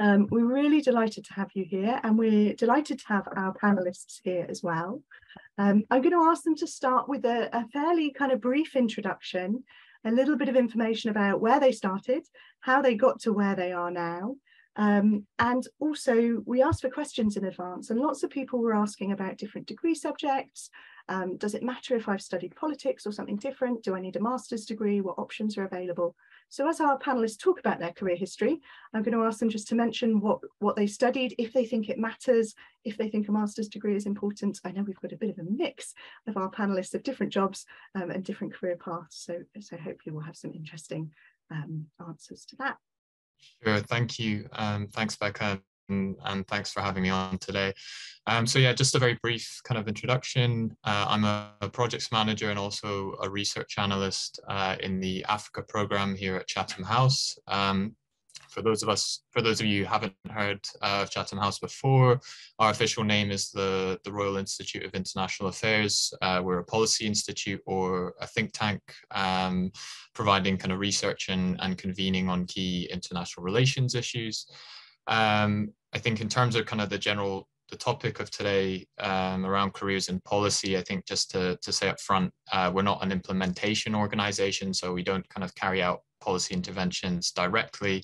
Um, we're really delighted to have you here and we're delighted to have our panelists here as well. Um, I'm going to ask them to start with a, a fairly kind of brief introduction, a little bit of information about where they started, how they got to where they are now, um, and also we asked for questions in advance and lots of people were asking about different degree subjects. Um, does it matter if I've studied politics or something different? Do I need a master's degree? What options are available? So as our panelists talk about their career history, I'm going to ask them just to mention what, what they studied, if they think it matters, if they think a master's degree is important. I know we've got a bit of a mix of our panelists of different jobs um, and different career paths. So, so hopefully we'll have some interesting um, answers to that. Sure, thank you. Um, thanks, Becca, and, thanks for having me on today. Um, so yeah, just a very brief kind of introduction. Uh, I'm a, a, projects manager and also a research analyst uh, in the Africa program here at Chatham House. Um, for those of us, for those of you who haven't heard uh, of Chatham House before, our official name is the, the Royal Institute of International Affairs. Uh, we're a policy institute or a think tank um, providing kind of research and, and convening on key international relations issues. Um, I think in terms of kind of the general the topic of today um, around careers and policy, I think just to, to say up front, uh, we're not an implementation organization, so we don't kind of carry out policy interventions directly.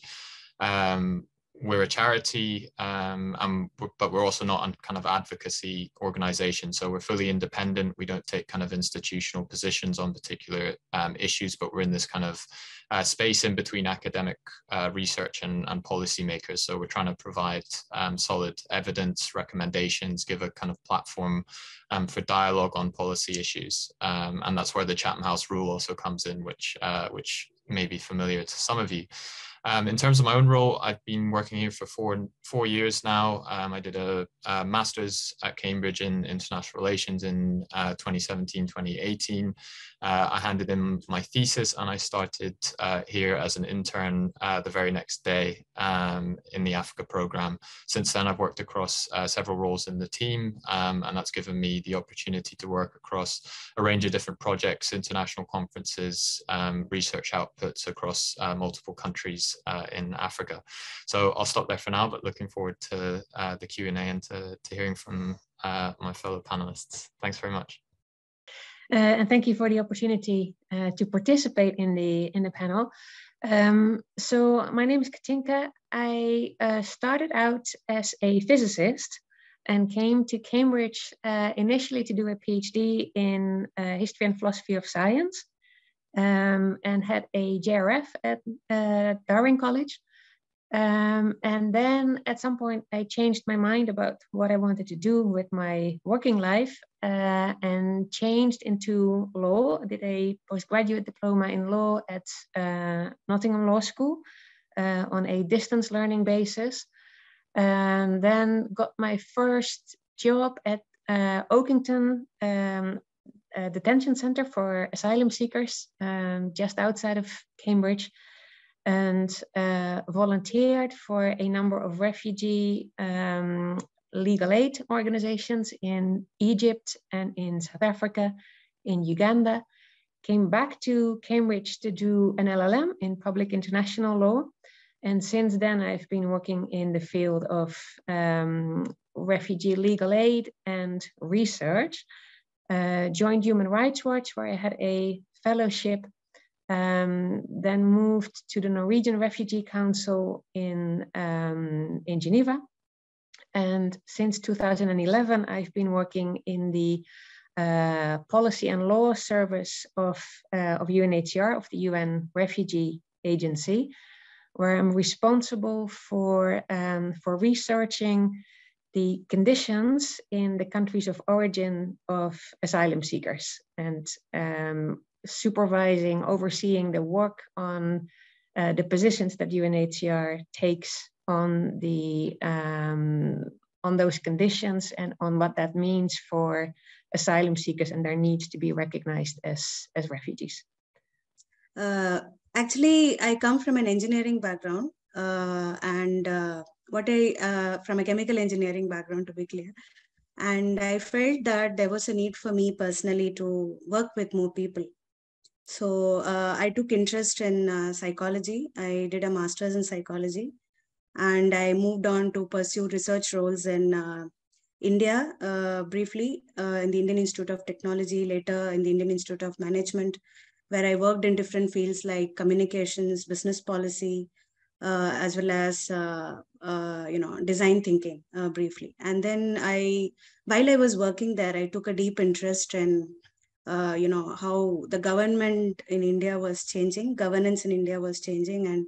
Um, we're a charity, um, but we're also not a kind of advocacy organization. So we're fully independent. We don't take kind of institutional positions on particular um, issues, but we're in this kind of uh, space in between academic uh, research and, and policymakers. So we're trying to provide um, solid evidence, recommendations, give a kind of platform um, for dialogue on policy issues. Um, and that's where the Chatham House rule also comes in, which, uh, which may be familiar to some of you. Um, in terms of my own role, I've been working here for four four years now. Um, I did a, a, master's at Cambridge in international relations in uh, 2017, 2018. Uh, I handed in my thesis and I started uh, here as an intern uh, the very next day um, in the Africa program. Since then, I've worked across uh, several roles in the team, um, and that's given me the opportunity to work across a range of different projects, international conferences, um, research outputs across uh, multiple countries uh, in Africa. So I'll stop there for now, but looking forward to the Q&A and to, to hearing from my fellow panelists. Thanks very much. Uh, and thank you for the opportunity uh, to participate in the in the panel. Um, so my name is Katinka. I uh, started out as a physicist and came to Cambridge initially to do a PhD in history and philosophy of science um, and had a JRF at uh, Darwin College. Um, and then at some point, I changed my mind about what I wanted to do with my working life uh, and changed into law. I did a postgraduate diploma in law at uh, Nottingham Law School uh, on a distance learning basis. And then got my first job at uh, Oakington um, a detention center for asylum seekers um, just outside of Cambridge and uh, volunteered for a number of refugee um, legal aid organizations in Egypt and in South Africa, in Uganda. Came back to Cambridge to do an LLM in public international law. And since then, I've been working in the field of um, refugee legal aid and research uh, joined Human Rights Watch, where I had a fellowship, um, then moved to the Norwegian Refugee Council in, um, in Geneva. And since 2011, I've been working in the uh, policy and law service of, uh, of UNHCR, of the UN Refugee Agency, where I'm responsible for, um, for researching the conditions in the countries of origin of asylum seekers and um, supervising, overseeing the work on uh, the positions that UNHCR takes on the um, on those conditions and on what that means for asylum seekers and their needs to be recognized as as refugees. Uh, actually, I come from an engineering background, uh, and uh, what I, uh, from a chemical engineering background to be clear, and I felt that there was a need for me personally to work with more people. So uh, I took interest in uh, psychology. I did a master's in psychology. And I moved on to pursue research roles in uh, India uh, briefly uh, in the Indian Institute of Technology, later in the Indian Institute of Management, where I worked in different fields like communications, business policy, uh, as well as you know design thinking briefly. And then I, while I was working there, I took a deep interest in uh, you know how the government in India was changing, governance in India was changing, and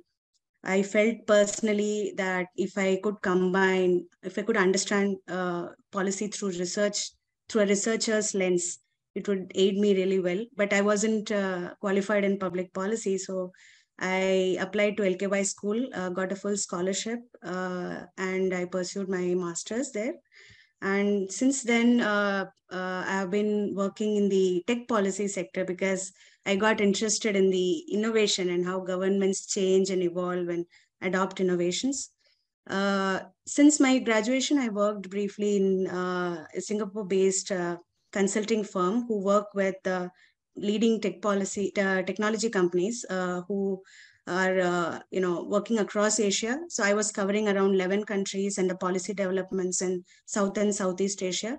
I felt personally that if I could combine, if I could understand uh, policy through research, through a researcher's lens, it would aid me really well. But I wasn't uh, qualified in public policy, so I applied to LKY school, uh, got a full scholarship, uh, and I pursued my master's there. And since then, uh, uh, I have been working in the tech policy sector because I got interested in the innovation and how governments change and evolve and adopt innovations. Uh, since my graduation, I worked briefly in uh, a Singapore-based uh, consulting firm who work with leading tech policy uh, technology companies uh, who are uh, you know working across asia. So i was covering around 11 countries and the policy developments in south and southeast asia.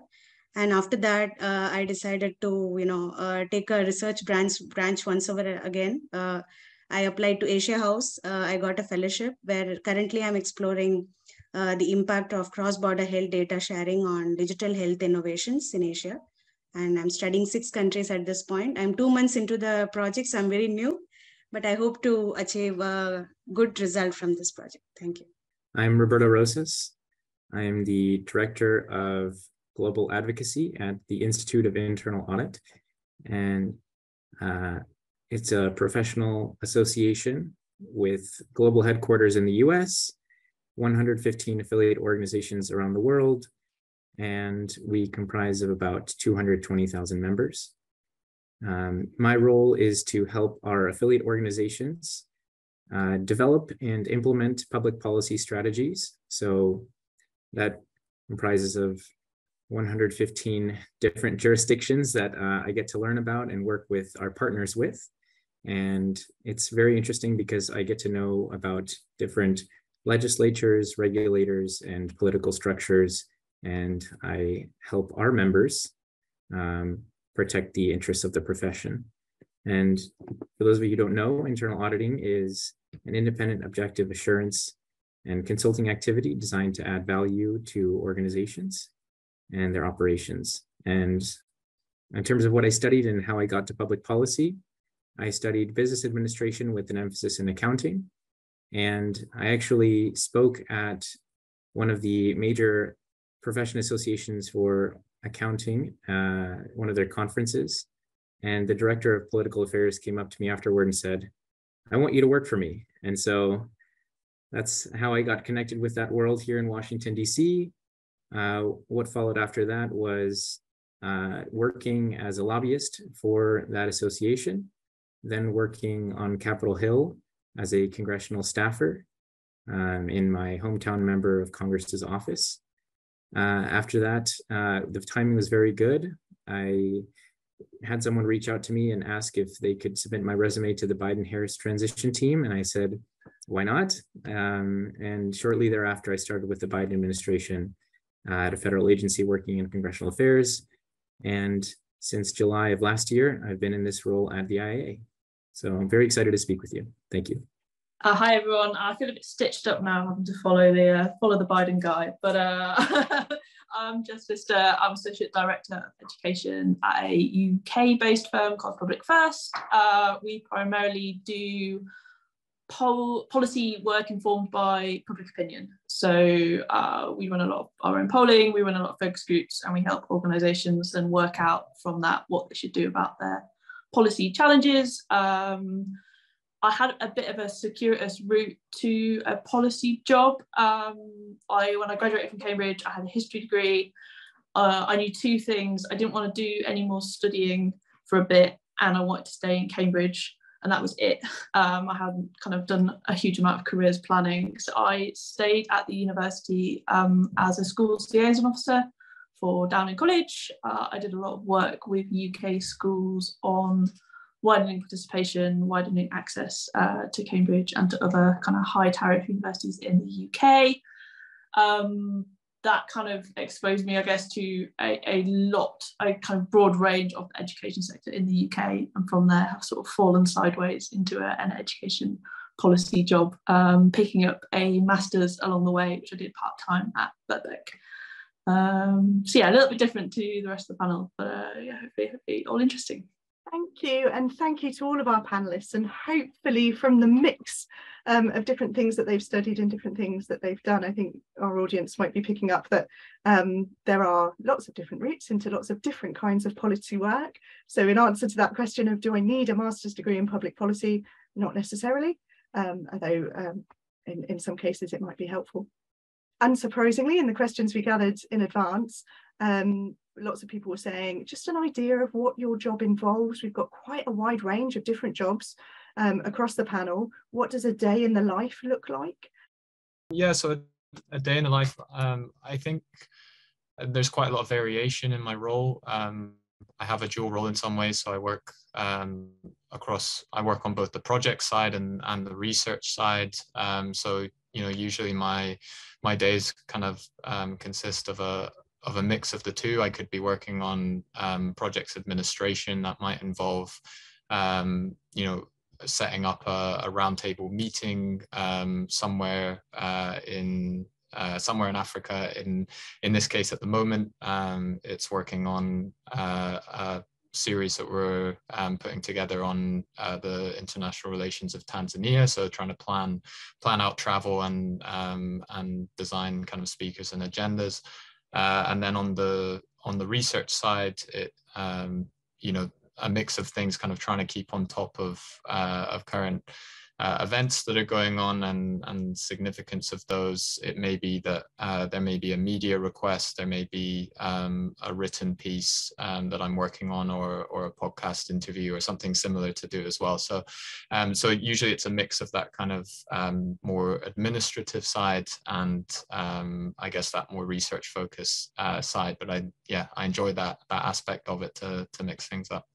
And after that uh, i decided to you know uh, take a research branch branch once over again. Uh, i applied to asia house. I got a fellowship where currently i'm exploring the impact of cross-border health data sharing on digital health innovations in asia. And I'm studying six countries at this point. I'm two months into the project, so I'm very new, but I hope to achieve a good result from this project. Thank you. I'm Roberto Rosas. I am the Director of Global Advocacy at the Institute of Internal Audit. And uh, it's a professional association with global headquarters in the US, 115 affiliate organizations around the world, and we comprise of about 220,000 members. Um, my role is to help our affiliate organizations uh, develop and implement public policy strategies. So that comprises of 115 different jurisdictions that uh, I get to learn about and work with our partners with. And it's very interesting because I get to know about different legislatures, regulators, and political structures and I help our members um, protect the interests of the profession. And for those of you who don't know, internal auditing is an independent objective assurance and consulting activity designed to add value to organizations and their operations. And in terms of what I studied and how I got to public policy, I studied business administration with an emphasis in accounting. And I actually spoke at one of the major profession associations for accounting, uh, one of their conferences. And the director of political affairs came up to me afterward and said, I want you to work for me. And so that's how I got connected with that world here in Washington, D.C. Uh, what followed after that was uh, working as a lobbyist for that association, then working on Capitol Hill as a congressional staffer um, in my hometown member of Congress's office. Uh, after that, uh, the timing was very good. I had someone reach out to me and ask if they could submit my resume to the Biden Harris transition team. And I said, why not? Um, and shortly thereafter, I started with the Biden administration uh, at a federal agency working in congressional affairs. And since July of last year, I've been in this role at the IIA. So I'm very excited to speak with you. Thank you. Uh, hi everyone. I feel a bit stitched up now, having to follow the uh, follow the Biden guide. But uh, I'm just uh, I'm associate director of education at a UK-based firm called Public First. Uh, we primarily do pol- policy work informed by public opinion. So uh, we run a lot of our own polling, we run a lot of focus groups, and we help organisations and work out from that what they should do about their policy challenges. Um, I had a bit of a circuitous route to a policy job. Um, I when I graduated from Cambridge, I had a history degree. Uh, I knew two things. I didn't want to do any more studying for a bit, and I wanted to stay in Cambridge, and that was it. Um, I hadn't kind of done a huge amount of careers planning, so I stayed at the university um, as a schools liaison officer for Downing College. Uh, I did a lot of work with UK schools on widening participation, widening access uh, to Cambridge and to other kind of high tariff universities in the UK. Um, that kind of exposed me, I guess, to a, a lot, a kind of broad range of the education sector in the UK, and from there have sort of fallen sideways into a, an education policy job, um, picking up a master's along the way, which I did part time at Birkbeck. Um, so yeah, a little bit different to the rest of the panel, but uh, yeah, hopefully, hopefully all interesting. Thank you, and thank you to all of our panelists, and hopefully from the mix um, of different things that they've studied and different things that they've done, I think our audience might be picking up that um, there are lots of different routes into lots of different kinds of policy work. So in answer to that question of do I need a master's degree in public policy? Not necessarily, um, although um, in, in some cases it might be helpful. Unsurprisingly, in the questions we gathered in advance, um, lots of people were saying just an idea of what your job involves. We've got quite a wide range of different jobs um, across the panel. What does a day in the life look like? Yeah, so a day in the life, um, I think there's quite a lot of variation in my role. Um, I have a dual role in some ways, so I work um, across. I work on both the project side and and the research side. Um, so you know, usually my my days kind of um, consist of a of a mix of the two. I could be working on um, projects administration that might involve, um, you know, setting up a, a roundtable meeting um, somewhere uh, in uh, somewhere in Africa. In in this case, at the moment, um, it's working on uh, a series that we're um, putting together on uh, the international relations of Tanzania. So trying to plan plan out travel and um, and design kind of speakers and agendas. Uh, and then on the on the research side, it um, you know a mix of things, kind of trying to keep on top of uh, of current uh, events that are going on and and significance of those. It may be that uh, there may be a media request, there may be um, a written piece um, that I'm working on, or or a podcast interview, or something similar to do as well. So, um, so usually it's a mix of that kind of um, more administrative side and um, I guess that more research focus uh, side. But I yeah I enjoy that that aspect of it to to mix things up.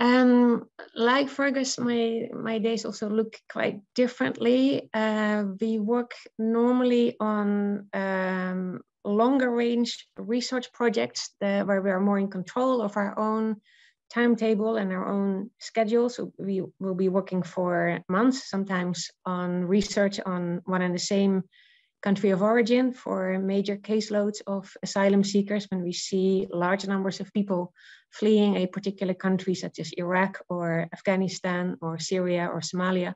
Um, like Fergus, my, my days also look quite differently. Uh, we work normally on um, longer range research projects that, where we are more in control of our own timetable and our own schedule. So we will be working for months, sometimes on research on one and the same country of origin for major caseloads of asylum seekers when we see large numbers of people fleeing a particular country such as Iraq or Afghanistan or Syria or Somalia.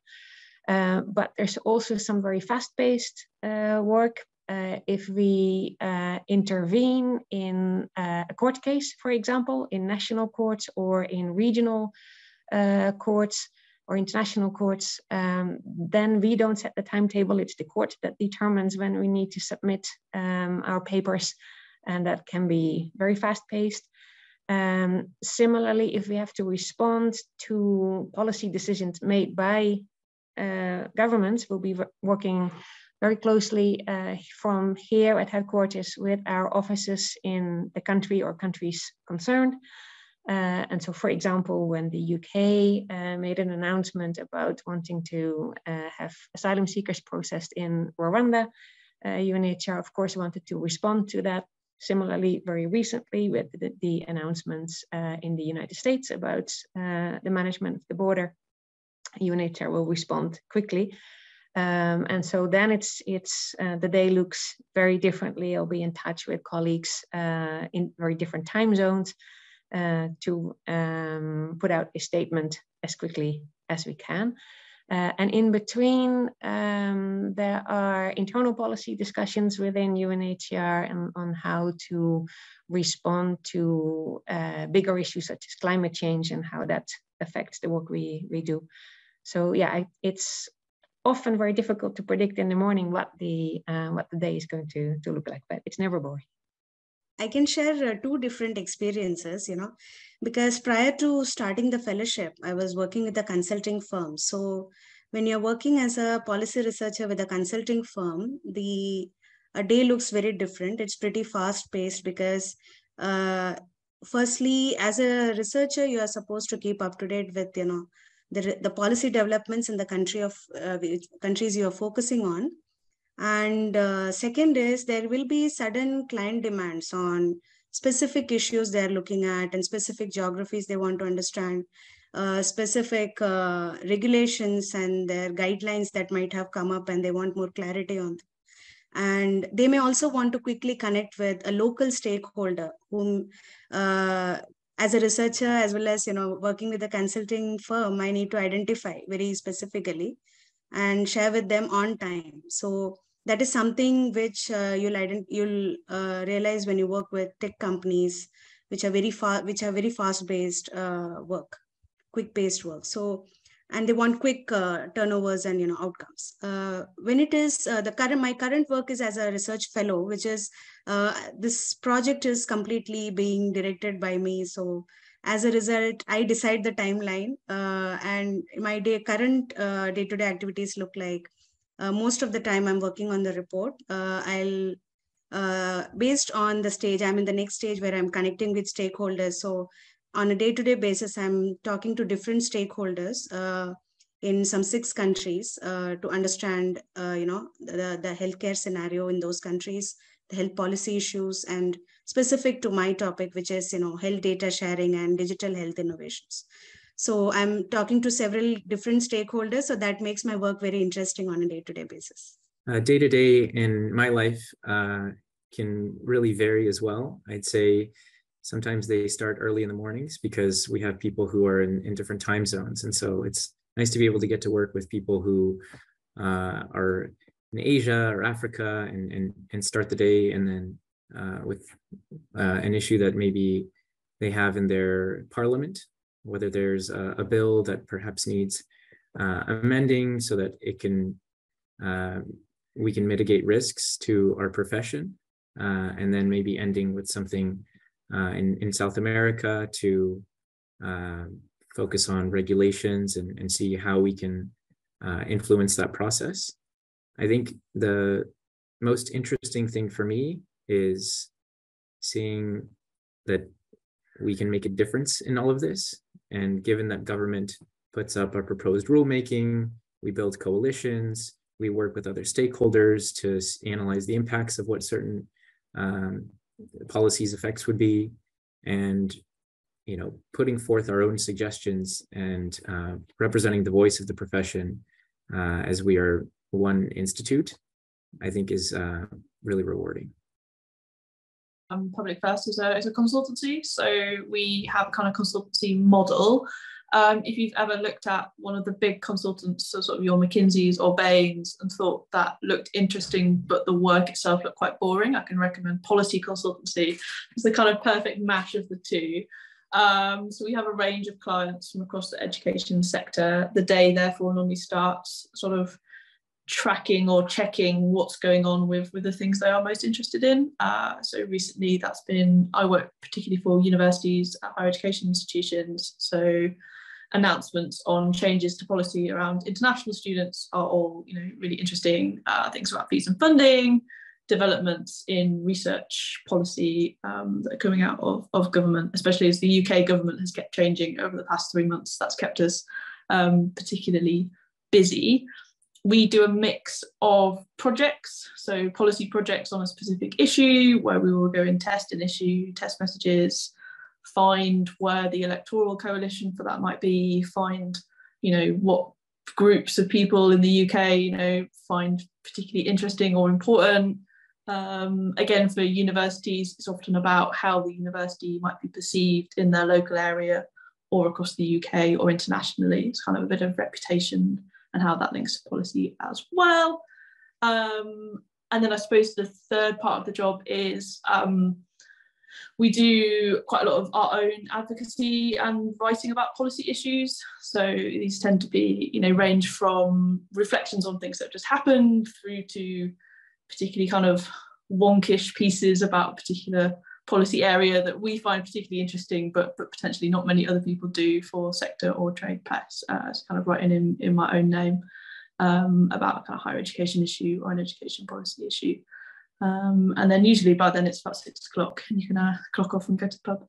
Uh, but there's also some very fast-paced uh, work. Uh, if we uh, intervene in uh, a court case, for example, in national courts or in regional uh, courts, or international courts, um, then we don't set the timetable. It's the court that determines when we need to submit um, our papers, and that can be very fast paced. Um, similarly, if we have to respond to policy decisions made by uh, governments, we'll be working very closely uh, from here at headquarters with our offices in the country or countries concerned. Uh, and so, for example, when the UK uh, made an announcement about wanting to uh, have asylum seekers processed in Rwanda, UNHCR, uh, of course, wanted to respond to that. Similarly, very recently, with the, the announcements uh, in the United States about uh, the management of the border, UNHCR will respond quickly. Um, and so then it's it's the day looks very differently. I'll be in touch with colleagues in very different time zones. Uh, to um, put out a statement as quickly as we can. Uh, and in between, um, there are internal policy discussions within UNHCR and on how to respond to uh, bigger issues such as climate change and how that affects the work we, we do. So yeah, it's often very difficult to predict in the morning what the uh, what the day is going to, to look like, but it's never boring. I can share uh, two different experiences, you know, because prior to starting the fellowship, I was working with a consulting firm. So when you're working as a policy researcher with a consulting firm, the a day looks very different. It's pretty fast paced because uh, firstly, as a researcher, you are supposed to keep up to date with, you know, the, the policy developments in the country of uh, countries you are focusing on. And uh, second is there will be sudden client demands on specific issues they're looking at and specific geographies they want to understand, uh, specific uh, regulations and their guidelines that might have come up and they want more clarity on. Them. And they may also want to quickly connect with a local stakeholder whom uh, as a researcher as well as you know working with a consulting firm i need to identify very specifically and share with them on time. So that is something which uh, you'll ident- you'll uh, realize when you work with tech companies which are very fast which are very fast based uh, work quick based work. So and they want quick uh, turnovers and you know outcomes. Uh, when it is uh, the current my current work is as a research fellow which is this project is completely being directed by me. So as a result i decide the timeline uh, and my day current uh, day-to-day activities look like most of the time i'm working on the report. I'll based on the stage i'm in the next stage where i'm connecting with stakeholders. So on a day-to-day basis, I'm talking to different stakeholders uh, in some six countries uh, to understand, uh, you know, the, the healthcare scenario in those countries, the health policy issues, and specific to my topic, which is, you know, health data sharing and digital health innovations. So I'm talking to several different stakeholders, so that makes my work very interesting on a day-to-day basis. Day to day in my life uh, can really vary as well. I'd say sometimes they start early in the mornings because we have people who are in, in different time zones and so it's nice to be able to get to work with people who uh, are in asia or africa and, and, and start the day and then uh, with uh, an issue that maybe they have in their parliament whether there's a, a bill that perhaps needs uh, amending so that it can uh, we can mitigate risks to our profession uh, and then maybe ending with something uh, in, in South America to focus on regulations and, and see how we can influence that process. I think the most interesting thing for me is seeing that we can make a difference in all of this. And given that government puts up a proposed rulemaking, we build coalitions, we work with other stakeholders to analyze the impacts of what certain um, policies effects would be and you know putting forth our own suggestions and uh, representing the voice of the profession uh, as we are one institute i think is uh, really rewarding um, public first is a, is a consultancy so we have a kind of consultancy model um, if you've ever looked at one of the big consultants, so sort of your McKinseys or Bains, and thought that looked interesting, but the work itself looked quite boring, I can recommend Policy Consultancy. It's the kind of perfect mash of the two. Um, so we have a range of clients from across the education sector. The day, therefore, normally starts sort of tracking or checking what's going on with with the things they are most interested in. Uh, so recently, that's been I work particularly for universities, higher education institutions. So announcements on changes to policy around international students are all you know really interesting uh, things about fees and funding developments in research policy um, that are coming out of, of government especially as the uk government has kept changing over the past three months that's kept us um, particularly busy we do a mix of projects so policy projects on a specific issue where we will go and test an issue test messages find where the electoral coalition for that might be, find, you know, what groups of people in the UK, you know, find particularly interesting or important. Um, again, for universities, it's often about how the university might be perceived in their local area or across the UK or internationally. It's kind of a bit of reputation and how that links to policy as well. Um, and then I suppose the third part of the job is um, we do quite a lot of our own advocacy and writing about policy issues. So these tend to be, you know, range from reflections on things that have just happened through to particularly kind of wonkish pieces about particular policy area that we find particularly interesting, but but potentially not many other people do for sector or trade press. Uh, it's kind of writing in, in my own name um, about a kind of higher education issue or an education policy issue. Um, and then usually by then it's about six o'clock and you can uh, clock off and go to the pub.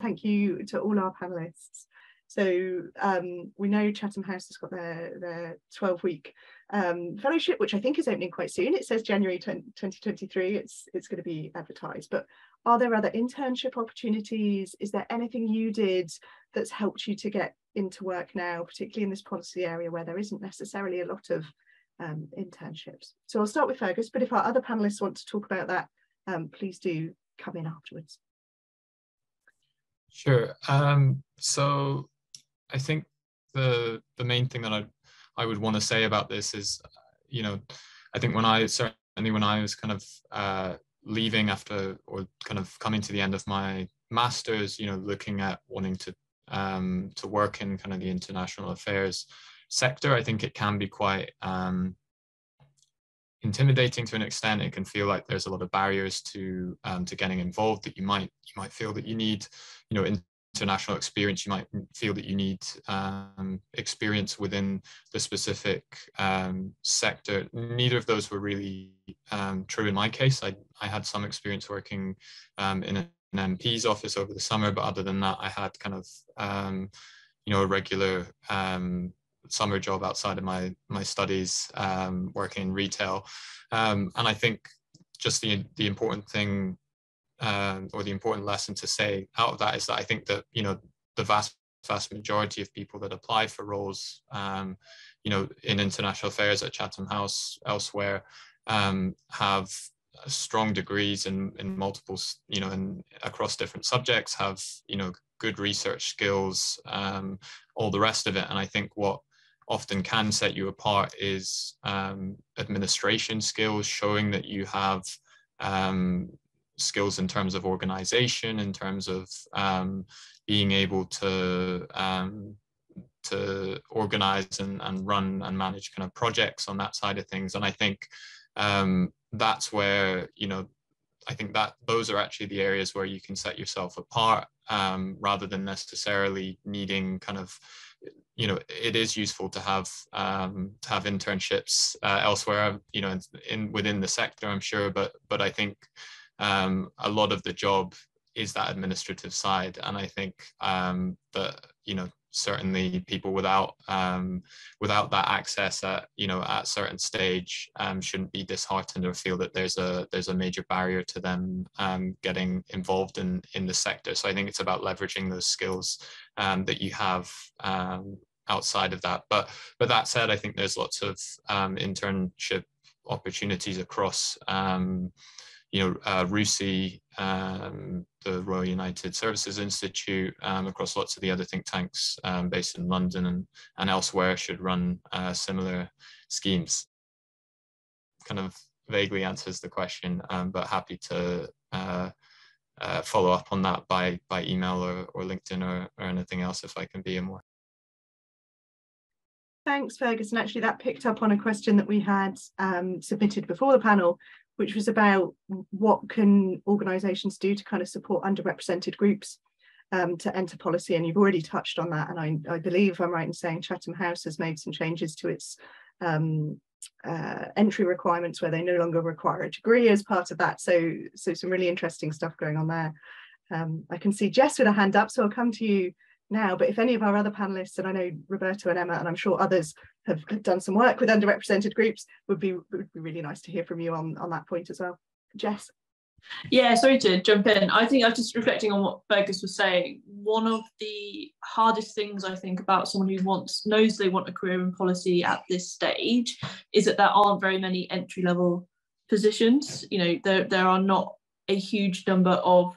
thank you to all our panelists. So um, we know Chatham House has got their, their 12 week um, fellowship, which I think is opening quite soon. It says January 20, 2023, it's, it's going to be advertised. But are there other internship opportunities? Is there anything you did that's helped you to get into work now, particularly in this policy area where there isn't necessarily a lot of um, internships? So I'll start with Fergus, but if our other panelists want to talk about that, um, please do come in afterwards. Sure. Um, so I think the the main thing that I I would want to say about this is, you know, I think when I certainly when I was kind of uh, leaving after or kind of coming to the end of my masters, you know, looking at wanting to um, to work in kind of the international affairs sector, I think it can be quite um, intimidating to an extent. It can feel like there's a lot of barriers to um, to getting involved that you might you might feel that you need, you know, in, international experience, you might feel that you need um, experience within the specific um, sector. Neither of those were really um, true in my case. I, I had some experience working um, in an MP's office over the summer, but other than that, I had kind of, um, you know, a regular um, summer job outside of my, my studies, working in retail. and I think just the, the important thing um, or the important lesson to say out of that is that I think that you know the vast vast majority of people that apply for roles, um, you know, in international affairs at Chatham House elsewhere, um, have strong degrees in, in multiple, you know, in, across different subjects, have, you know, good research skills, um, all the rest of it. And I think what often can set you apart is um, administration skills, showing that you have um, skills in terms of organization, in terms of um, being able to um, to organize and, and run and manage kind of projects on that side of things. And I think um, that's where you know I think that those are actually the areas where you can set yourself apart um, rather than necessarily needing kind of you know it is useful to have um, to have internships uh, elsewhere you know in, in, within the sector I'm sure but but I think um, a lot of the job is that administrative side. And I think um, that, you know, certainly people without um, without that access at you know at certain stage um, shouldn't be disheartened or feel that there's a there's a major barrier to them um, getting involved in in the sector. So I think it's about leveraging those skills um, that you have um, outside of that. But but that said, I think there's lots of um, internship opportunities across um, you know, uh, RUSI, um, the Royal United Services Institute, um, across lots of the other think tanks um, based in London and, and elsewhere should run uh, similar schemes. Kind of vaguely answers the question, um, but happy to uh, uh, follow up on that by, by email or, or LinkedIn or, or anything else if I can be a more. Thanks, Fergus. And actually that picked up on a question that we had um, submitted before the panel, which was about what can organisations do to kind of support underrepresented groups um, to enter policy. And you've already touched on that. And I, I, believe I'm right in saying Chatham House has made some changes to its um, uh, entry requirements where they no longer require a degree as part of that. So, so some really interesting stuff going on there. Um, I can see Jess with a hand up, so I'll come to you now, but if any of our other panelists, and I know Roberto and Emma, and I'm sure others have, have done some work with underrepresented groups, would be would be really nice to hear from you on, on that point as well. Jess. Yeah, sorry to jump in. I think I was just reflecting on what Fergus was saying. One of the hardest things I think about someone who wants knows they want a career in policy at this stage is that there aren't very many entry level positions. You know, there there are not a huge number of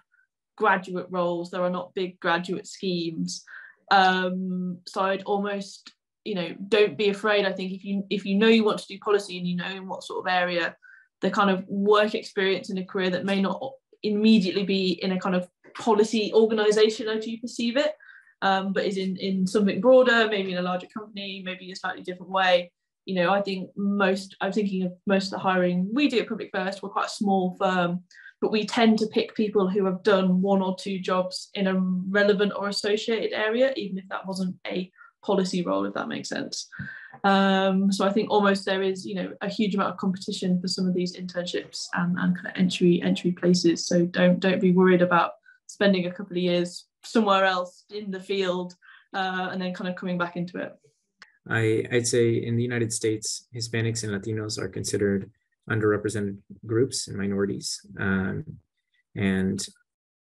graduate roles. There are not big graduate schemes. Um, so i'd almost you know don't be afraid. I think if you if you know you want to do policy and you know in what sort of area the kind of work experience in a career that may not immediately be in a kind of policy organization as you perceive it um, but is in in something broader maybe in a larger company maybe in a slightly different way. You know i think most i'm thinking of most of the hiring we do at public first. We're quite a small firm but we tend to pick people who have done one or two jobs in a relevant or associated area, even if that wasn't a policy role, if that makes sense. Um, so I think almost there is, you know, a huge amount of competition for some of these internships and, and kind of entry entry places. So don't don't be worried about spending a couple of years somewhere else in the field uh, and then kind of coming back into it? I, I'd say in the United States, Hispanics and Latinos are considered underrepresented groups and minorities. Um, and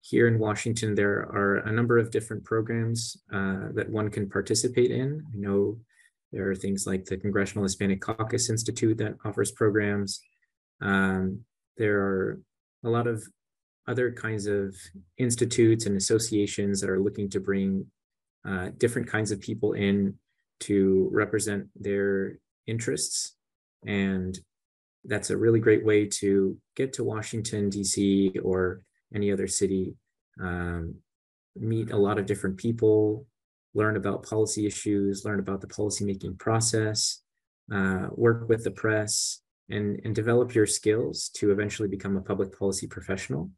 here in Washington, there are a number of different programs uh, that one can participate in. I know there are things like the Congressional Hispanic Caucus Institute that offers programs. Um, there are a lot of other kinds of institutes and associations that are looking to bring uh, different kinds of people in to represent their interests. And that's a really great way to get to Washington, D.C., or any other city, um, meet a lot of different people, learn about policy issues, learn about the policymaking process, uh, work with the press, and, and develop your skills to eventually become a public policy professional.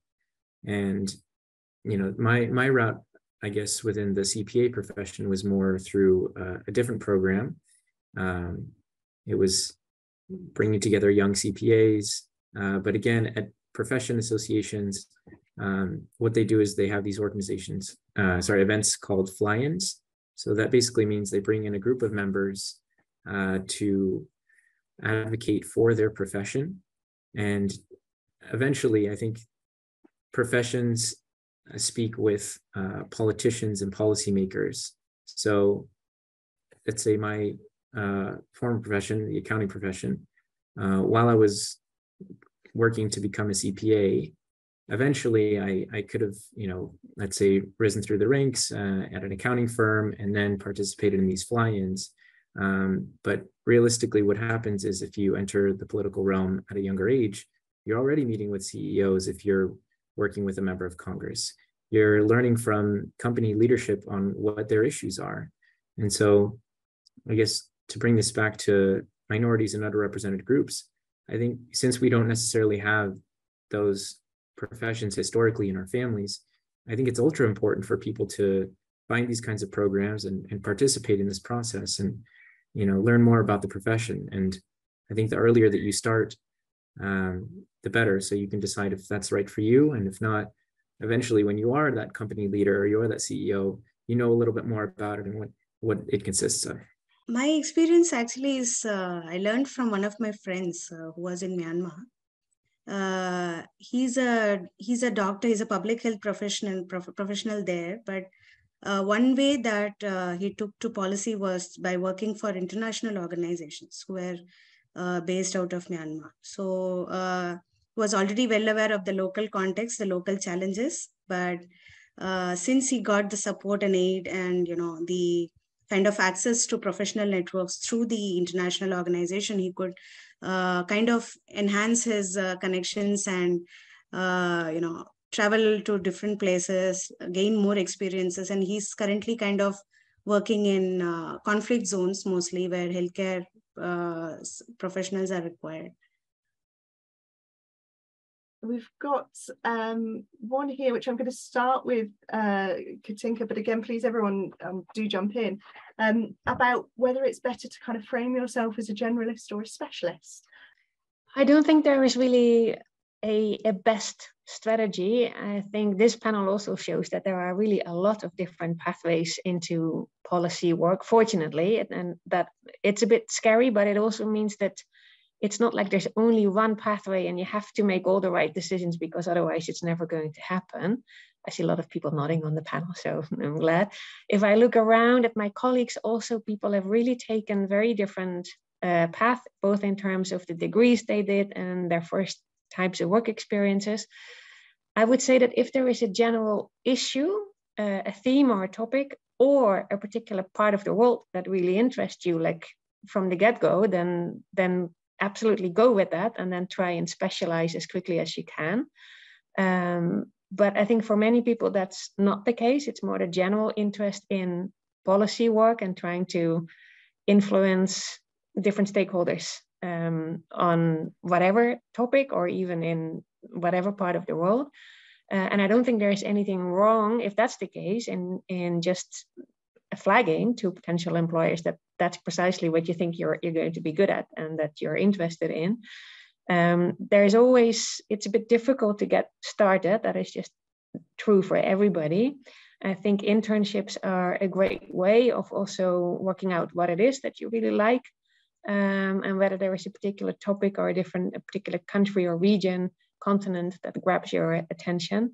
And, you know, my, my route, I guess, within the CPA profession was more through uh, a different program. Um, it was bringing together young CPAs. Uh, but again, at profession associations, um, what they do is they have these organizations, uh, sorry, events called fly-ins. So that basically means they bring in a group of members uh, to advocate for their profession. And eventually, I think professions uh, speak with uh, politicians and policymakers. So let's say my former profession, the accounting profession, uh, while I was working to become a CPA, eventually I, I could have, you know, let's say risen through the ranks uh, at an accounting firm and then participated in these fly-ins. Um, but realistically, what happens is if you enter the political realm at a younger age, you're already meeting with CEOs if you're working with a member of Congress. You're learning from company leadership on what their issues are. And so I guess to bring this back to minorities and underrepresented groups, I think since we don't necessarily have those professions historically in our families, I think it's ultra important for people to find these kinds of programs and, and participate in this process and you know learn more about the profession. And I think the earlier that you start, um, the better. So you can decide if that's right for you, and if not, eventually when you are that company leader or you're that CEO, you know a little bit more about it and what what it consists of my experience actually is uh, I learned from one of my friends uh, who was in Myanmar. Uh, he's a he's a doctor. He's a public health professional prof- professional there. But uh, one way that uh, he took to policy was by working for international organizations who were uh, based out of Myanmar. So was already well aware of the local context, the local challenges. But since he got the support and aid, and you know the kind of access to professional networks through the international organization, he could uh, kind of enhance his uh, connections and uh, you know travel to different places, gain more experiences. And he's currently kind of working in uh, conflict zones mostly where healthcare uh, professionals are required we've got um, one here, which I'm going to start with uh, Katinka, but again, please everyone um, do jump in, um, about whether it's better to kind of frame yourself as a generalist or a specialist. I don't think there is really a, a best strategy. I think this panel also shows that there are really a lot of different pathways into policy work, fortunately, and, and that it's a bit scary, but it also means that it's not like there's only one pathway and you have to make all the right decisions because otherwise it's never going to happen. I see a lot of people nodding on the panel, so I'm glad. If I look around at my colleagues, also people have really taken very different uh, path, both in terms of the degrees they did and their first types of work experiences. I would say that if there is a general issue, uh, a theme or a topic, or a particular part of the world that really interests you, like from the get-go, then then absolutely go with that and then try and specialize as quickly as you can. Um, but I think for many people, that's not the case. It's more the general interest in policy work and trying to influence different stakeholders um, on whatever topic or even in whatever part of the world. Uh, and I don't think there's anything wrong if that's the case in, in just flagging to potential employers that that's precisely what you think you're you're going to be good at and that you're interested in. Um, there's always it's a bit difficult to get started. That is just true for everybody. I think internships are a great way of also working out what it is that you really like um, and whether there is a particular topic or a different, a particular country or region, continent that grabs your attention.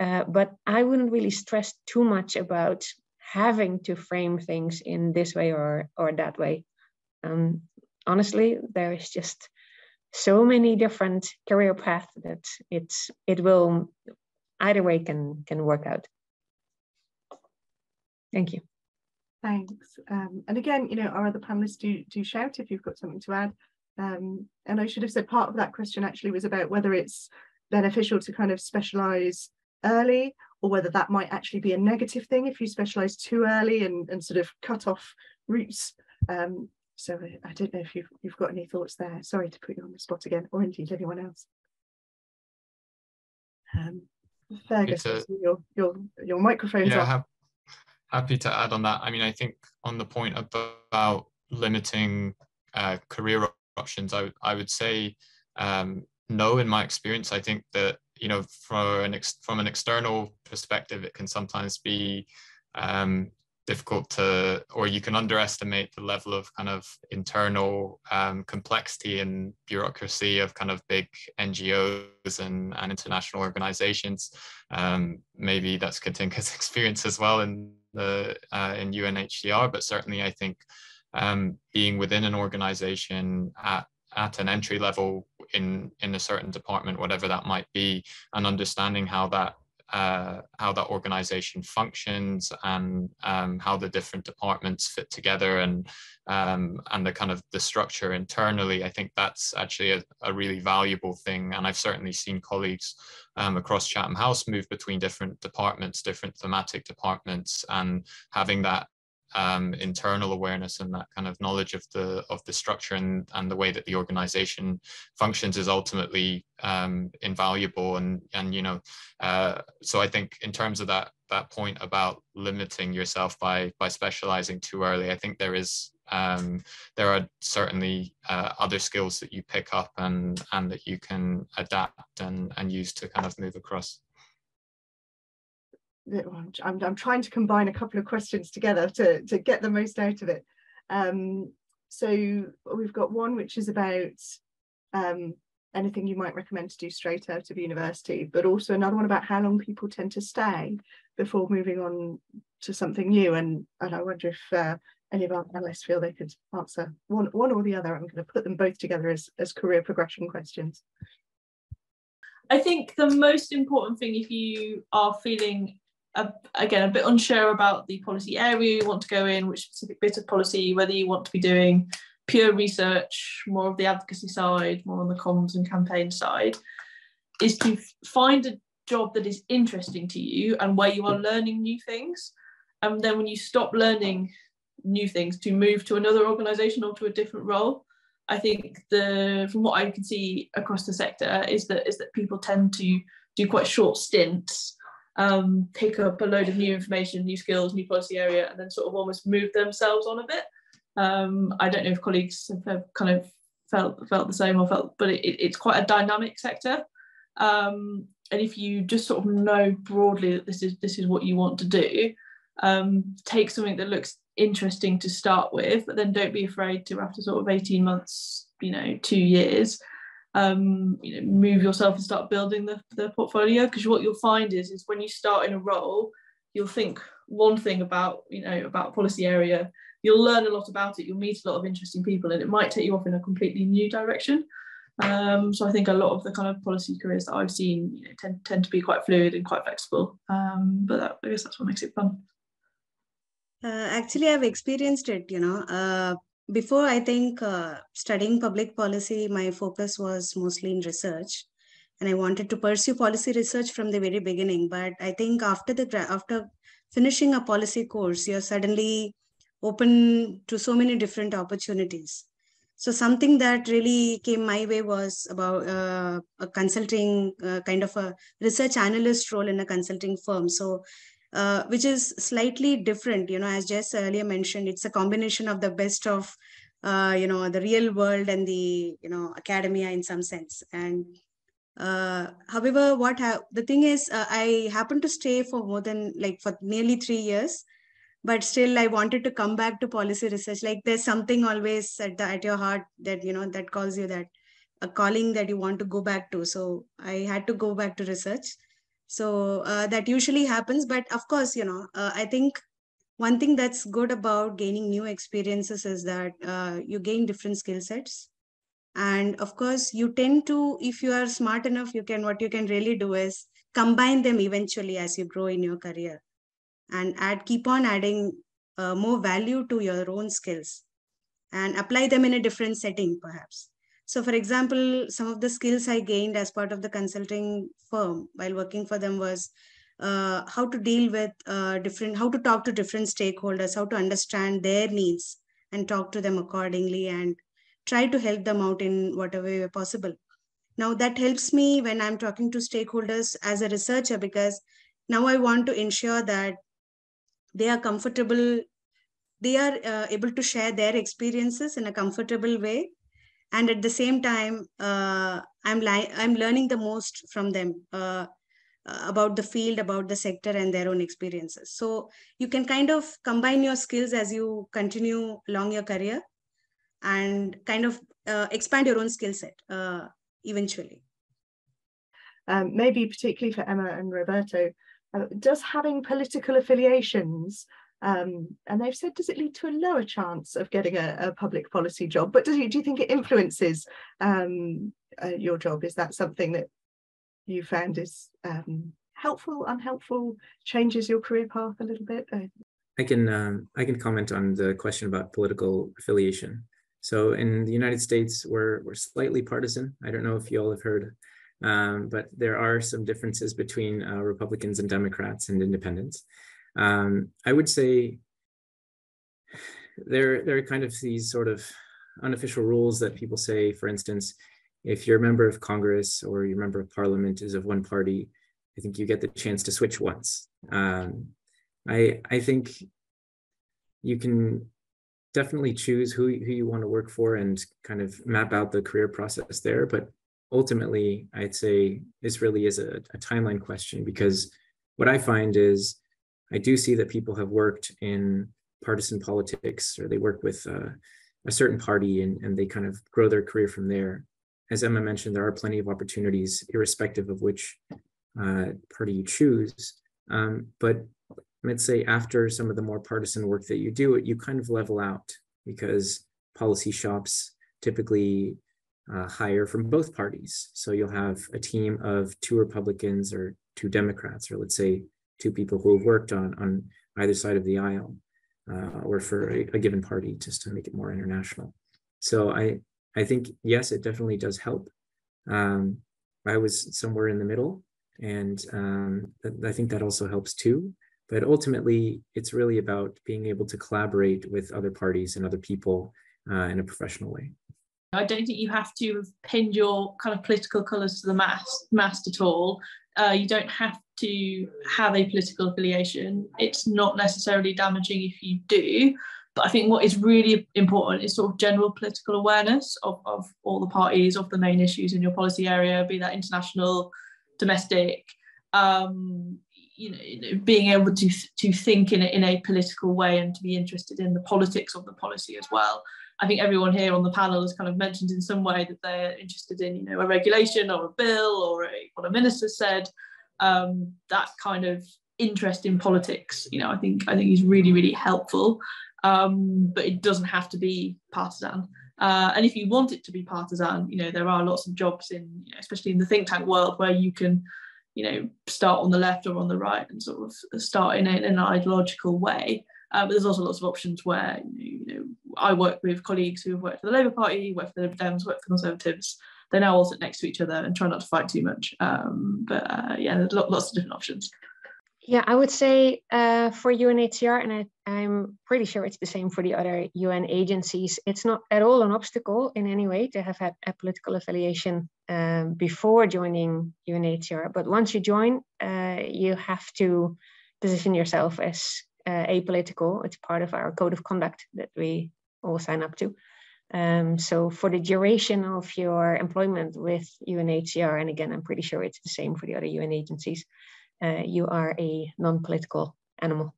Uh, but I wouldn't really stress too much about having to frame things in this way or, or that way. Um, honestly, there is just so many different career paths that it's it will either way can can work out. Thank you. Thanks. Um, and again, you know, our other panelists do do shout if you've got something to add. Um, and I should have said part of that question actually was about whether it's beneficial to kind of specialize early or whether that might actually be a negative thing if you specialize too early and, and sort of cut off roots. Um, so I don't know if you've, you've got any thoughts there. Sorry to put you on the spot again, or indeed anyone else. Um, Fergus, a, your, your, your microphone's yeah, off happy to add on that. I mean, I think on the point about limiting uh, career options, I, I would say um, no. In my experience, I think that you know, from an ex- from an external perspective, it can sometimes be um, difficult to, or you can underestimate the level of kind of internal um, complexity and bureaucracy of kind of big NGOs and, and international organizations. Um, maybe that's Katinka's experience as well in the uh, in UNHCR, but certainly I think um, being within an organization at at an entry level in in a certain department, whatever that might be, and understanding how that uh, how that organization functions and um, how the different departments fit together and um, and the kind of the structure internally. I think that's actually a, a really valuable thing. And I've certainly seen colleagues um, across Chatham House move between different departments, different thematic departments, and having that um, internal awareness and that kind of knowledge of the of the structure and, and the way that the organization functions is ultimately um, invaluable and and you know uh, so I think in terms of that that point about limiting yourself by by specializing too early I think there is um, there are certainly uh, other skills that you pick up and and that you can adapt and and use to kind of move across. I'm, I'm trying to combine a couple of questions together to, to get the most out of it. Um, so we've got one which is about um, anything you might recommend to do straight out of university, but also another one about how long people tend to stay before moving on to something new. And, and I wonder if uh, any of our panelists feel they could answer one, one or the other. I'm going to put them both together as, as career progression questions. I think the most important thing if you are feeling a, again a bit unsure about the policy area you want to go in, which specific bit of policy, whether you want to be doing pure research, more of the advocacy side, more on the comms and campaign side, is to find a job that is interesting to you and where you are learning new things. And then when you stop learning new things, to move to another organization or to a different role. I think the from what I can see across the sector is that is that people tend to do quite short stints um, pick up a load of new information, new skills, new policy area, and then sort of almost move themselves on a bit. Um, I don't know if colleagues have kind of felt felt the same or felt, but it, it's quite a dynamic sector. Um, and if you just sort of know broadly that this is this is what you want to do, um, take something that looks interesting to start with, but then don't be afraid to after sort of 18 months, you know, two years, um, you know, move yourself and start building the, the portfolio. Because what you'll find is, is when you start in a role, you'll think one thing about, you know, about policy area, you'll learn a lot about it, you'll meet a lot of interesting people, and it might take you off in a completely new direction. Um, so I think a lot of the kind of policy careers that I've seen you know, tend, tend to be quite fluid and quite flexible. Um, but that, I guess that's what makes it fun. Uh, actually, I've experienced it, you know. Uh, before I think uh, studying public policy, my focus was mostly in research, and I wanted to pursue policy research from the very beginning. But I think after the after finishing a policy course, you're suddenly open to so many different opportunities. So something that really came my way was about uh, a consulting uh, kind of a research analyst role in a consulting firm. So uh, which is slightly different. You know, as Jess earlier mentioned, it's a combination of the best of, uh, you know, the real world and the, you know, academia in some sense. And Uh, however, what ha- the thing is, uh, I happened to stay for more than like for nearly three years, but still I wanted to come back to policy research. Like there's something always at the, at your heart that you know that calls you that a calling that you want to go back to. So I had to go back to research. So uh, that usually happens, but of course, you know, uh, I think one thing that's good about gaining new experiences is that uh, you gain different skill sets. And of course you tend to if you are smart enough you can what you can really do is combine them eventually as you grow in your career. And add keep on adding uh, more value to your own skills and apply them in a different setting perhaps so for example some of the skills i gained as part of the consulting firm while working for them was uh, how to deal with uh, different how to talk to different stakeholders how to understand their needs and talk to them accordingly and try to help them out in whatever way possible. Now that helps me when I'm talking to stakeholders as a researcher because now I want to ensure that they are comfortable, they are uh, able to share their experiences in a comfortable way, and at the same time, uh, I'm li- I'm learning the most from them. Uh, about the field about the sector and their own experiences so you can kind of combine your skills as you continue along your career and kind of uh, expand your own skill set uh, eventually. Um, maybe particularly for Emma and Roberto, uh, does having political affiliations, um, and they've said, does it lead to a lower chance of getting a, a public policy job? But do you, do you think it influences um, uh, your job? Is that something that you found is um, helpful, unhelpful, changes your career path a little bit? Uh, I can um, I can comment on the question about political affiliation. So in the United States, we're, we're slightly partisan. I don't know if you all have heard, um, but there are some differences between uh, Republicans and Democrats and independents. Um, I would say there, there are kind of these sort of unofficial rules that people say, for instance, if your member of Congress or your member of parliament is of one party, I think you get the chance to switch once. Um, I, I think you can definitely choose who, who you want to work for and kind of map out the career process there. But ultimately, I'd say this really is a, a timeline question because what I find is I do see that people have worked in partisan politics or they work with uh, a certain party and, and they kind of grow their career from there. As Emma mentioned, there are plenty of opportunities, irrespective of which uh, party you choose. Um, but let's say after some of the more partisan work that you do, you kind of level out because policy shops typically uh, hire from both parties. So you'll have a team of two Republicans or two Democrats, or let's say two people who have worked on on either side of the aisle, uh, or for a, a, given party, just to make it more international. So I I think yes, it definitely does help. Um, I was somewhere in the middle, and um, I think that also helps too but ultimately it's really about being able to collaborate with other parties and other people uh, in a professional way I don't think you have to pin your kind of political colours to the mast, mast at all. Uh, you don't have to have a political affiliation. It's not necessarily damaging if you do. But I think what is really important is sort of general political awareness of, of all the parties, of the main issues in your policy area, be that international, domestic, um, you know, being able to to think in a, in a political way and to be interested in the politics of the policy as well. I think everyone here on the panel has kind of mentioned in some way that they're interested in, you know, a regulation or a bill or a, what a minister said. Um, that kind of interest in politics, you know, I think I think is really really helpful. Um, but it doesn't have to be partisan. Uh, and if you want it to be partisan, you know, there are lots of jobs in, you know, especially in the think tank world, where you can you know start on the left or on the right and sort of start in, a, in an ideological way uh, but there's also lots of options where you know, I work with colleagues who have worked for the Labour Party, worked for the Dems, worked for the Conservatives. They now all sit next to each other and try not to fight too much. Um, but uh, yeah, there's lots of different options. Yeah, I would say uh, for UNHCR, and I, I'm pretty sure it's the same for the other UN agencies, it's not at all an obstacle in any way to have had a political affiliation um, before joining UNHCR. But once you join, uh, you have to position yourself as uh, apolitical. It's part of our code of conduct that we all sign up to. Um, so for the duration of your employment with UNHCR, and again, I'm pretty sure it's the same for the other UN agencies, uh, you are a non-political animal.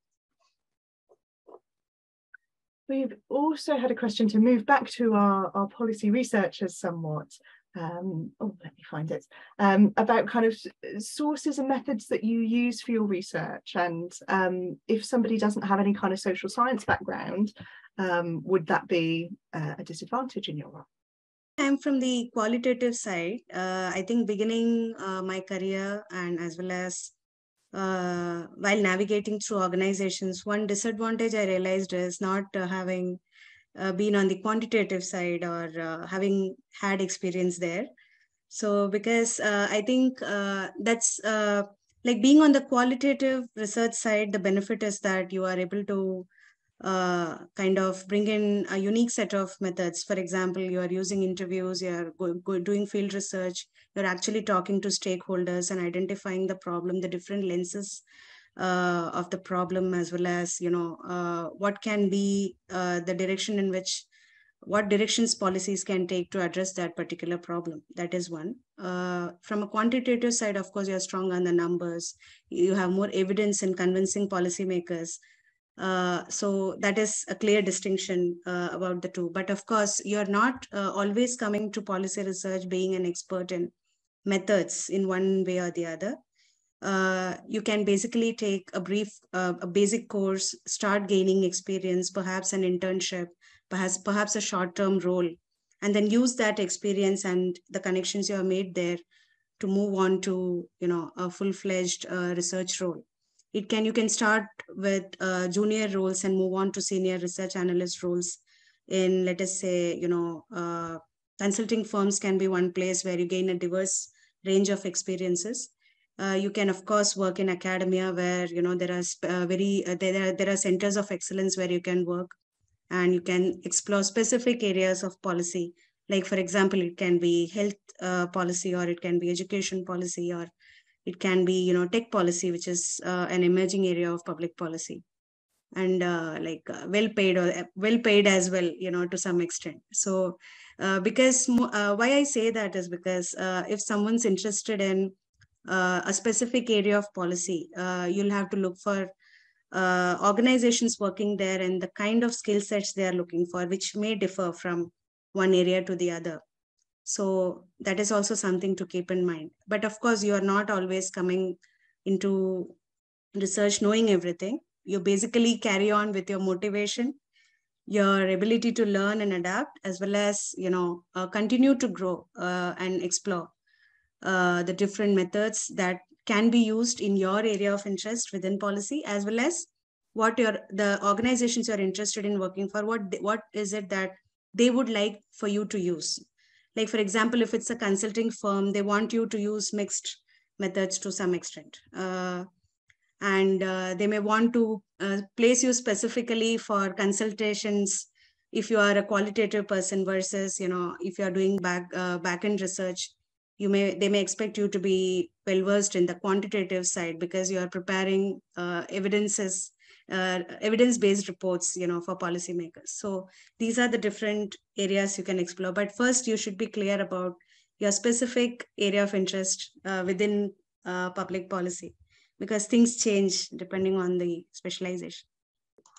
We've also had a question to move back to our, our policy researchers somewhat. Um, oh, let me find it, um, about kind of sources and methods that you use for your research. And um, if somebody doesn't have any kind of social science background, um, would that be uh, a disadvantage in your role? I'm from the qualitative side. Uh, I think beginning uh, my career and as well as uh, while navigating through organizations, one disadvantage I realized is not uh, having uh, been on the quantitative side or uh, having had experience there. So, because I think that's like being on the qualitative research side, the benefit is that you are able to uh, kind of bring in a unique set of methods. For example, you are using interviews, you are go, go, doing field research, you're actually talking to stakeholders and identifying the problem, the different lenses uh, of the problem, as well as you know uh, what can be uh, the direction in which what directions policies can take to address that particular problem. That is one. Uh, from a quantitative side, of course, you're strong on the numbers. You have more evidence in convincing policymakers uh, so that is a clear distinction uh, about the two. But of course, you're not uh, always coming to policy research being an expert in methods in one way or the other. Uh, you can basically take a brief, uh, a basic course, start gaining experience, perhaps an internship, perhaps perhaps a short-term role, and then use that experience and the connections you have made there to move on to you know a full-fledged research role it can you can start with uh, junior roles and move on to senior research analyst roles in let us say you know uh, consulting firms can be one place where you gain a diverse range of experiences. Uh, you can of course work in academia where you know there are uh, very uh, there are there are centers of excellence where you can work and you can explore specific areas of policy. Like for example it can be health uh, policy or it can be education policy or it can be you know tech policy which is uh, an emerging area of public policy. And uh, like uh, well paid or uh, well paid as well you know to some extent. So uh, because uh, why i say that is because if someone's interested in a specific area of policy you'll have to look for organizations working there and the kind of skill sets they are looking for which may differ from one area to the other so that is also something to keep in mind. But of course, you are not always coming into research knowing everything. You basically carry on with your motivation, your ability to learn and adapt, as well as you know uh, continue to grow uh, and explore uh, the different methods that can be used in your area of interest within policy, as well as what your the organizations you're interested in working for. What what is it that they would like for you to use like for example if it's a consulting firm they want you to use mixed methods to some extent. Uh, and uh, they may want to uh, place you specifically for consultations if you are a qualitative person versus you know if you are doing back uh, back end research you may they may expect you to be well versed in the quantitative side because you are preparing uh, evidences uh, evidence-based reports, you know, for policymakers. So these are the different areas you can explore. But first, you should be clear about your specific area of interest uh, within uh, public policy, because things change depending on the specialization.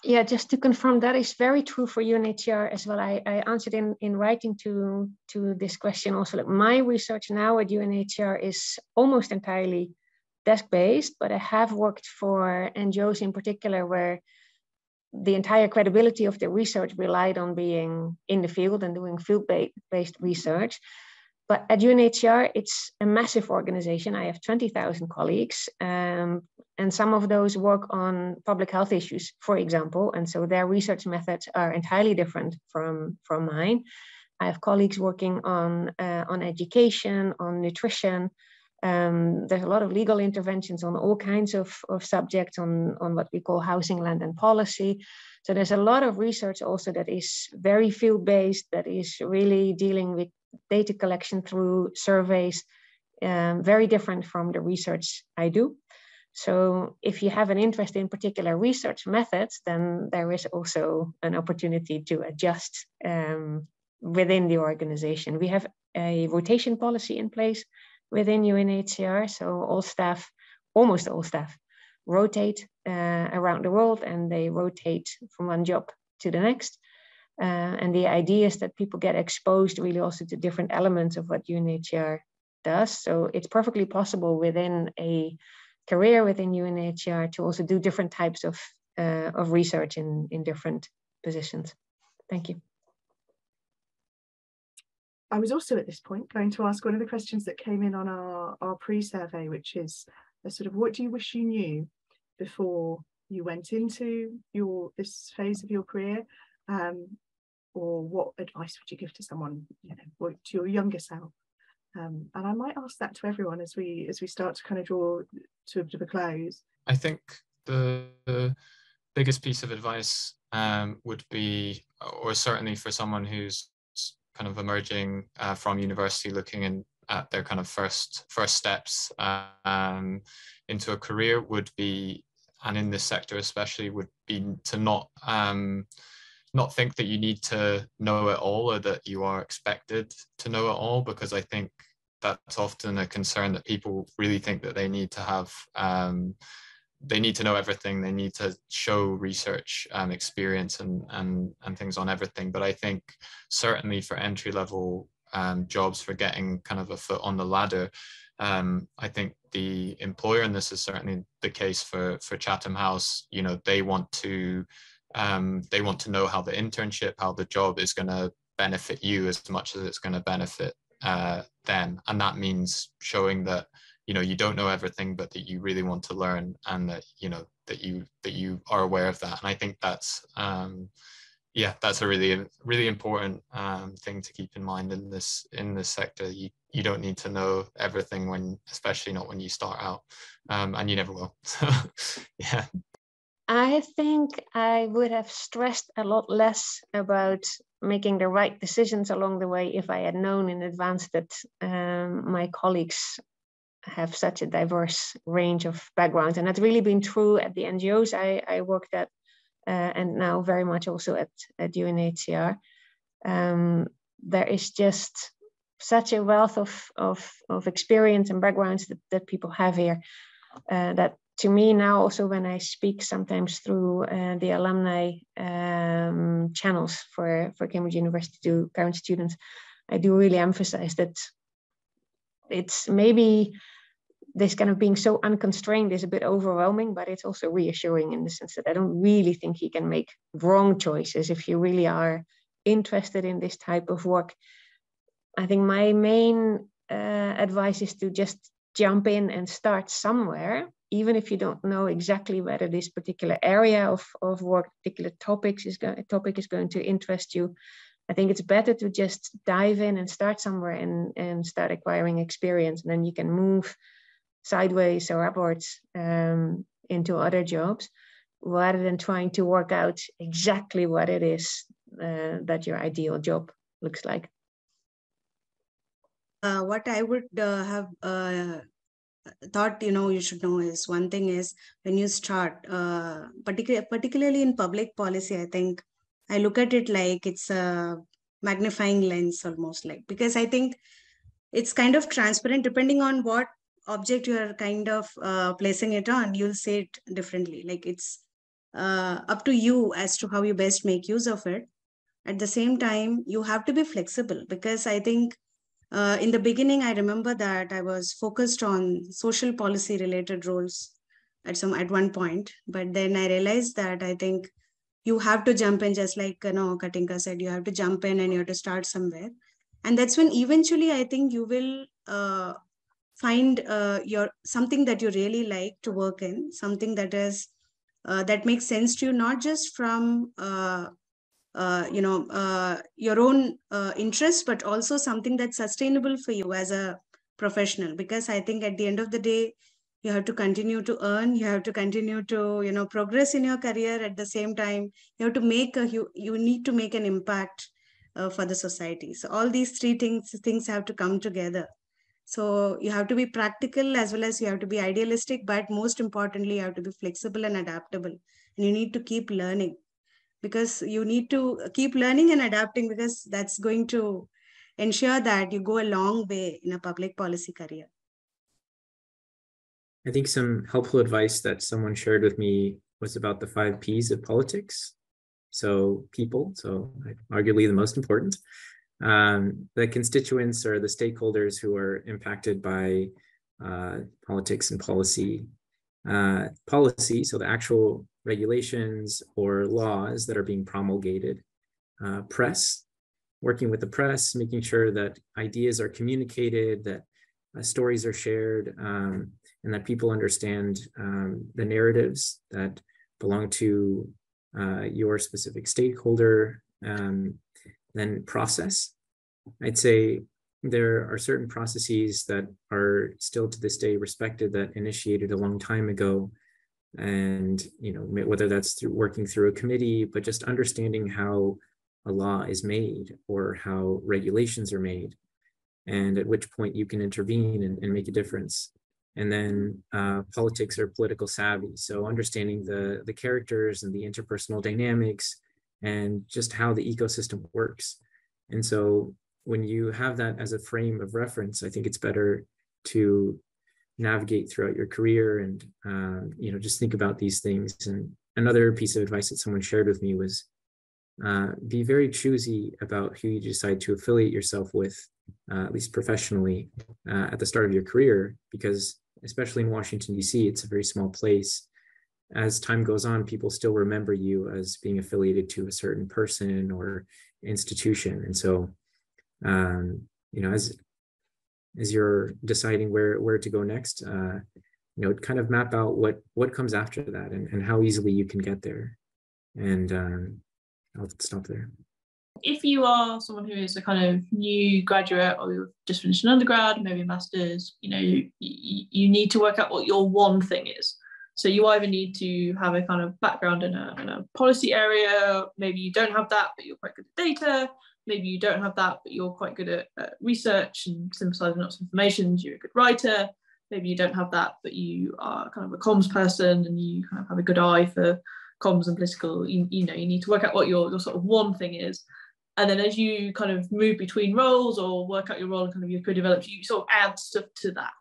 Yeah, just to confirm, that is very true for UNHCR as well. I, I answered in, in writing to, to this question also. Like my research now at UNHCR is almost entirely desk-based, but I have worked for NGOs in particular where the entire credibility of the research relied on being in the field and doing field-based research. But at UNHCR, it's a massive organization. I have 20,000 colleagues, um, and some of those work on public health issues, for example. And so their research methods are entirely different from, from mine. I have colleagues working on, uh, on education, on nutrition, um, there's a lot of legal interventions on all kinds of, of subjects on, on what we call housing, land, and policy. So there's a lot of research also that is very field based, that is really dealing with data collection through surveys, um, very different from the research I do. So if you have an interest in particular research methods, then there is also an opportunity to adjust um, within the organization. We have a rotation policy in place within UNHCR, so all staff, almost all staff, rotate uh, around the world and they rotate from one job to the next. Uh, and the idea is that people get exposed really also to different elements of what UNHCR does. So it's perfectly possible within a career within UNHCR to also do different types of, uh, of research in, in different positions. Thank you. I was also at this point going to ask one of the questions that came in on our, our pre-survey, which is a sort of what do you wish you knew before you went into your this phase of your career? Um, or what advice would you give to someone, you know, to your younger self? Um, and I might ask that to everyone as we as we start to kind of draw to a bit of a close. I think the, the biggest piece of advice um, would be, or certainly for someone who's kind of emerging uh, from university, looking in, at their kind of first first steps um, into a career, would be, and in this sector especially, would be to not um, not think that you need to know it all or that you are expected to know it all because I think that's often a concern that people really think that they need to have um, they need to know everything they need to show research um, experience and, and and things on everything but i think certainly for entry level um, jobs for getting kind of a foot on the ladder um, i think the employer and this is certainly the case for for chatham house you know they want to um, they want to know how the internship, how the job is going to benefit you as much as it's going to benefit uh, them. And that means showing that, you know, you don't know everything, but that you really want to learn and that, you know, that you, that you are aware of that. And I think that's, um, yeah, that's a really, really important um, thing to keep in mind in this, in this sector. You, you don't need to know everything when, especially not when you start out um, and you never will. So yeah. I think I would have stressed a lot less about making the right decisions along the way if I had known in advance that um, my colleagues have such a diverse range of backgrounds. And that's really been true at the NGOs I, I worked at uh, and now very much also at, at UNHCR. Um, there is just such a wealth of, of, of experience and backgrounds that, that people have here uh, that to me now also when I speak sometimes through uh, the alumni um, channels for, for Cambridge University to current students, I do really emphasize that it's maybe this kind of being so unconstrained is a bit overwhelming, but it's also reassuring in the sense that I don't really think you can make wrong choices if you really are interested in this type of work. I think my main uh, advice is to just jump in and start somewhere even if you don't know exactly whether this particular area of, of work, particular topics is going, topic is going to interest you, I think it's better to just dive in and start somewhere and, and start acquiring experience. And then you can move sideways or upwards um, into other jobs rather than trying to work out exactly what it is uh, that your ideal job looks like. Uh, what I would uh, have uh, thought you know you should know is one thing is when you start uh, particularly particularly in public policy i think i look at it like it's a magnifying lens almost like because i think it's kind of transparent. Depending on what object you are kind of uh, placing it on you'll see it differently. Like it's uh, up to you as to how you best make use of it. At the same time you have to be flexible because i think uh, in the beginning, I remember that I was focused on social policy related roles at some at one point, but then I realized that I think you have to jump in, just like you know Katinka said, you have to jump in and you have to start somewhere, and that's when eventually I think you will uh, find uh, your something that you really like to work in, something that is uh, that makes sense to you, not just from uh, uh, you know uh, your own interests but also something that's sustainable for you as a professional. Because i think at the end of the day you have to continue to earn you have to continue to you know progress in your career at the same time. You have to make a you, you need to make an impact uh, for the society. So all these three things things have to come together. So you have to be practical as well as you have to be idealistic but most importantly you have to be flexible and adaptable. And you need to keep learning because you need to keep learning and adapting because that's going to ensure that you go a long way in a public policy career. I think some helpful advice that someone shared with me was about the five P's of politics. So, people, so arguably the most important. Um, the constituents or the stakeholders who are impacted by uh, politics and policy. Uh, policy, so the actual regulations or laws that are being promulgated. Uh, press, working with the press, making sure that ideas are communicated, that uh, stories are shared, um, and that people understand um, the narratives that belong to uh, your specific stakeholder. Um, then process. I'd say there are certain processes that are still to this day respected that initiated a long time ago and you know whether that's through working through a committee but just understanding how a law is made or how regulations are made and at which point you can intervene and, and make a difference and then uh, politics or political savvy. So understanding the the characters and the interpersonal dynamics and just how the ecosystem works. And so when you have that as a frame of reference i think it's better to navigate throughout your career and um, you know just think about these things. And another piece of advice that someone shared with me was uh, be very choosy about who you decide to affiliate yourself with uh, at least professionally uh, at the start of your career because especially in washington d.c it's a very small place. As time goes on people still remember you as being affiliated to a certain person or institution. And so um, you know as as you're deciding where where to go next uh, you know kind of map out what what comes after that and, and how easily you can get there. And um, i'll stop there if you are someone who is a kind of new graduate or you've just finished an undergrad maybe a master's you know you, you need to work out what your one thing is so you either need to have a kind of background in a, in a policy area maybe you don't have that but you're quite good at data maybe you don't have that, but you're quite good at, at research and synthesizing lots of information, you're a good writer. Maybe you don't have that, but you are kind of a comms person and you kind of have a good eye for comms and political, you, you know, you need to work out what your, your sort of one thing is. And then as you kind of move between roles or work out your role and kind of your career develops, you sort of add stuff to that.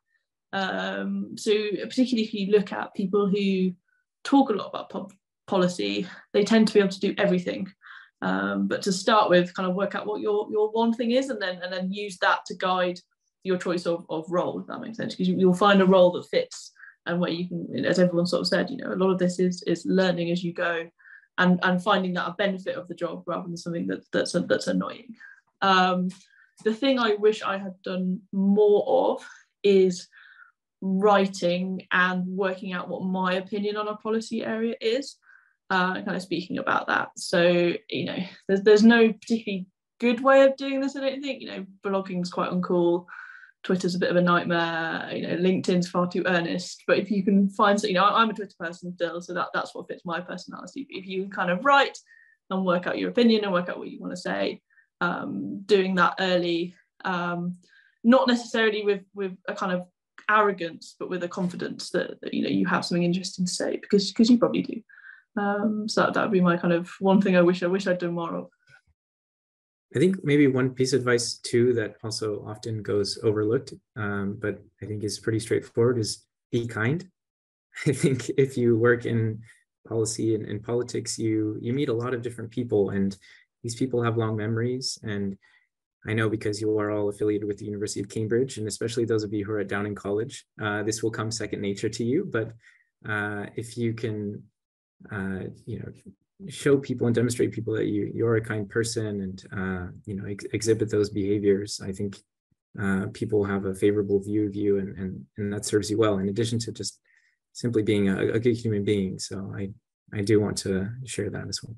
Um, so particularly if you look at people who talk a lot about policy, they tend to be able to do everything. Um, but to start with, kind of work out what your your one thing is, and then and then use that to guide your choice of, of role, if that makes sense. Because you, will find a role that fits and where you can, as everyone sort of said, you know, a lot of this is is learning as you go, and and finding that a benefit of the job rather than something that that's that's annoying. Um, the thing I wish I had done more of is writing and working out what my opinion on a policy area is uh, kind of speaking about that. So, you know, there's, there's no particularly good way of doing this, I don't think. You know, blogging's quite uncool. Twitter's a bit of a nightmare. You know, LinkedIn's far too earnest. But if you can find, you know, I'm a Twitter person still, so that, that's what fits my personality. If you kind of write and work out your opinion and work out what you want to say, um, doing that early, um, not necessarily with with a kind of arrogance, but with a confidence that, that you know you have something interesting to say because because you probably do. Um, so that, that would be my kind of one thing I wish I wish I'd done more of. I think maybe one piece of advice too that also often goes overlooked, um, but I think is pretty straightforward is be kind. I think if you work in policy and, in politics, you you meet a lot of different people, and these people have long memories. And I know because you are all affiliated with the University of Cambridge, and especially those of you who are at Downing College, uh, this will come second nature to you. But uh, if you can uh, you know show people and demonstrate people that you you're a kind person and uh, you know ex- exhibit those behaviors i think uh, people have a favorable view of you and, and and that serves you well in addition to just simply being a, a good human being. So i i do want to share that as well